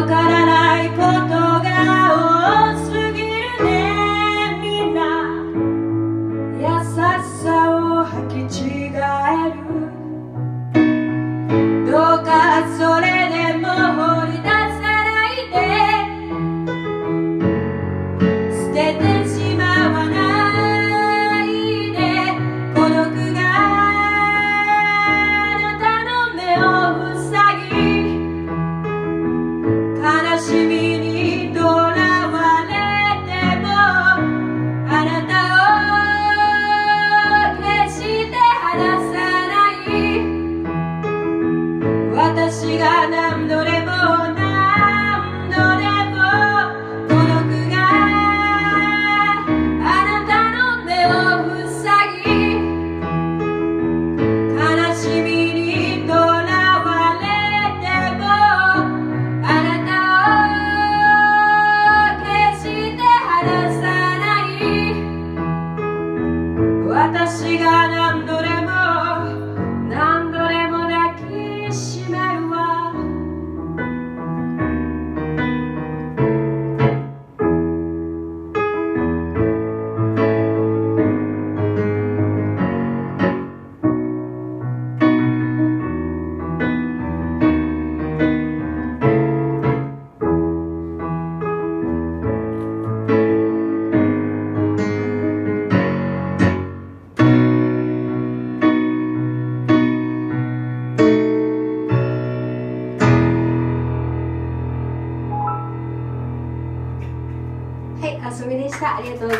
got it しみに私があすみでした。ありがとう